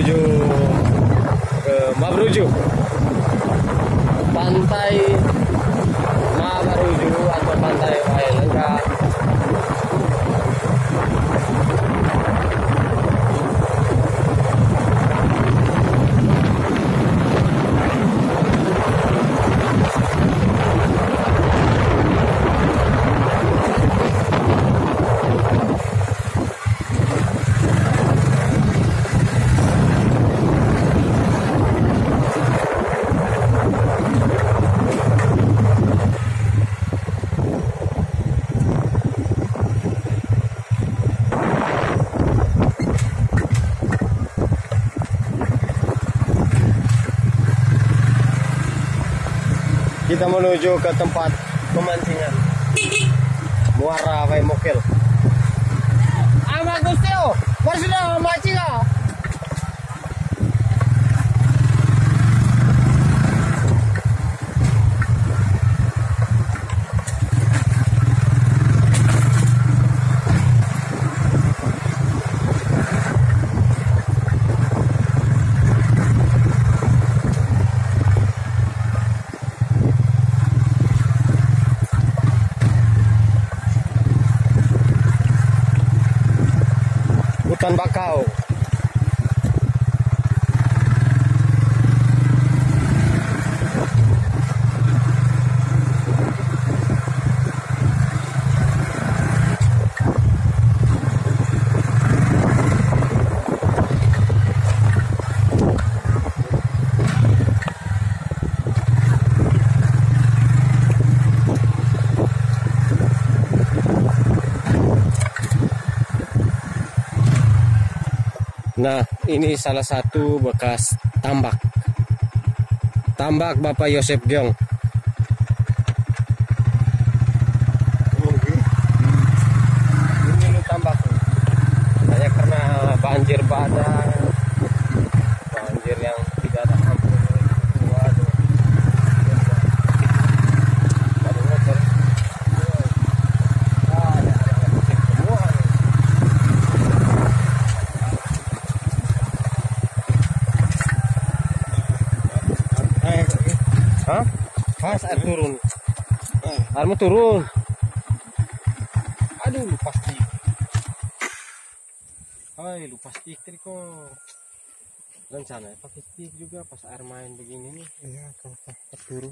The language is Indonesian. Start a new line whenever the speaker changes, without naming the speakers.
menuju ke Mabruju pantai Mabruju atau pantai kita menuju ke tempat pemancingan. Muara Waimokil. Ama Gustio, sudah mancing hutan bakau Nah, ini salah satu bekas tambak. Tambak Bapak Yosep Giong. Ini tambak. Hanya karena banjir bandang, Hah? Pas air turun. Air mau turun. Aduh, lupa stick. Hai, lupa stick tadi kok. Rencana pakai stick juga pas air main begini nih.
Iya, kalau pas turun.